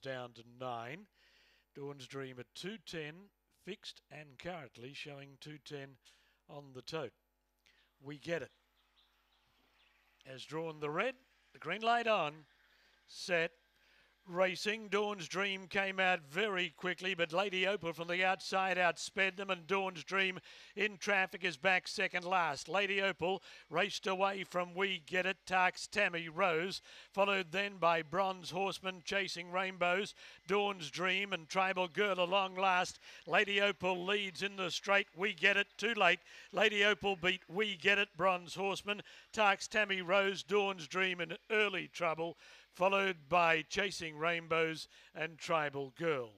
down to nine. Dawn's Dream at 210, fixed and currently showing 210 on the tote. We get it. Has drawn the red, the green light on, set, racing. Dawn's Dream came out very quickly, but Lady Opal from the outside outsped them, and Dawn's Dream in traffic is back second last. Lady Opal raced away from We Get It, Tarks Tammy Rose, followed then by Bronze Horseman chasing Rainbows, Dawn's Dream and Tribal Girl along last. Lady Opal leads in the straight. We Get It, too late. Lady Opal beat We Get It, Bronze Horseman, Tarks Tammy Rose, Dawn's Dream in early trouble followed by Chasing Rainbows and Tribal Girl.